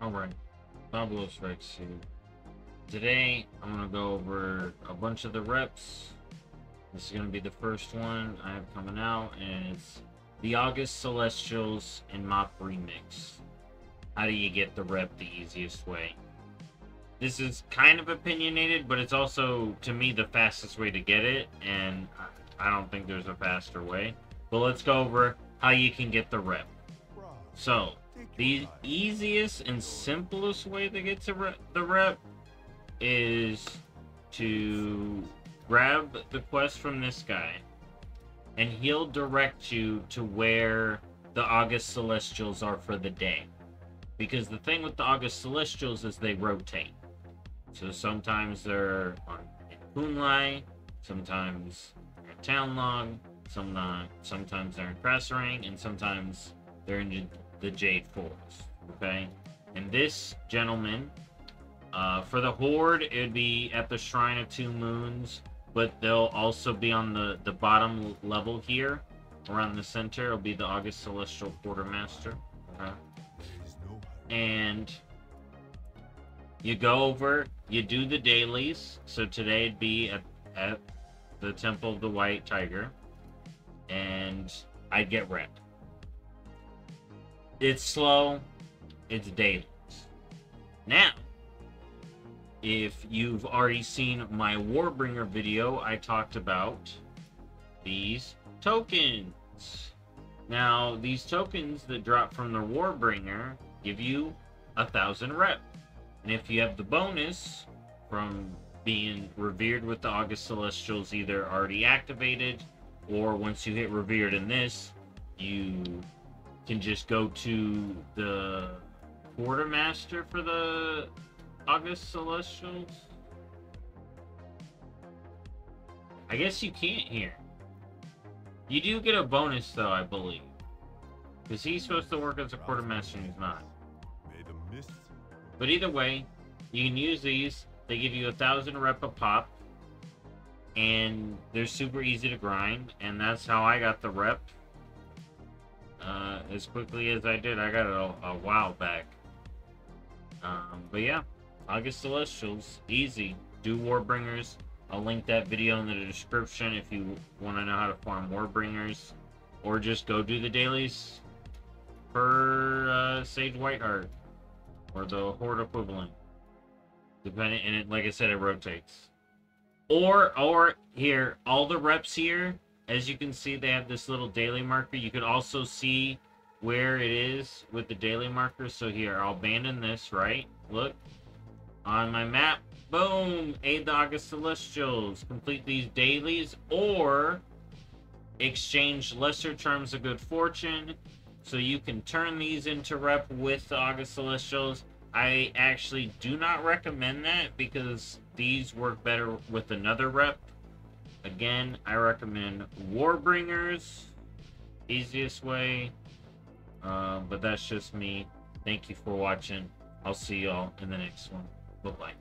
Alright, Bobalos Rex here. Today, I'm going to go over a bunch of the reps. This is going to be the first one I have coming out, and it's the August Celestials and MoP Remix. How do you get the rep the easiest way? This is kind of opinionated, but it's also, to me, the fastest way to get it, and I don't think there's a faster way. But let's go over how you can get the rep. So, the easiest and simplest way to get to re the rep is to grab the quest from this guy, and he'll direct you to where the August Celestials are for the day. Because the thing with the August Celestials is they rotate. So sometimes they're on Kun-Lai, sometimes they're in Townlong, sometimes sometimes they're in Krasarang, and sometimes they're in the Jade Forest. Okay, and this gentleman, uh, for the Horde, it would be at the Shrine of Two Moons, but they'll also be on the the bottom level here, around the center. It'll be the August Celestial Quartermaster. Okay, and you go over, you do the dailies. So today it'd be at, at the Temple of the White Tiger. And I'd get red. It's slow. It's dailies. Now, if you've already seen my Warbringer video, I talked about these tokens. Now, these tokens that drop from the Warbringer give you a thousand rep. And if you have the bonus from being revered with the August Celestials either already activated or once you hit revered in this, you can just go to the quartermaster for the August Celestials. I guess you can't here. You do get a bonus though, I believe. Because he's supposed to work as a quartermaster and he's not. But either way, you can use these. They give you a thousand rep a pop. And they're super easy to grind. And that's how I got the rep. As quickly as I did. I got it a, a while back. Um, but yeah, August Celestials, easy. Do Warbringers. I'll link that video in the description if you want to know how to farm Warbringers. Or just go do the dailies for uh, Sage Whiteheart or the horde equivalent. Depending, and it, like I said, it rotates. Or, or here, all the reps here, as you can see, they have this little daily marker. You could also see where it is with the daily markers. So here, I'll abandon this, right? Look, on my map, boom, aid the August Celestials, complete these dailies, or exchange lesser charms of good fortune, so you can turn these into rep with the August Celestials. I actually do not recommend that because these work better with another rep. Again, I recommend Warbringers. Easiest way. Uh, but that's just me. Thank you for watching. I'll see y'all in the next one. Bye-bye.